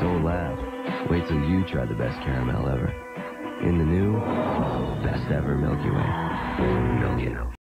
Don't laugh. Wait till you try the best caramel ever. In the new, best ever Milky Way. Milky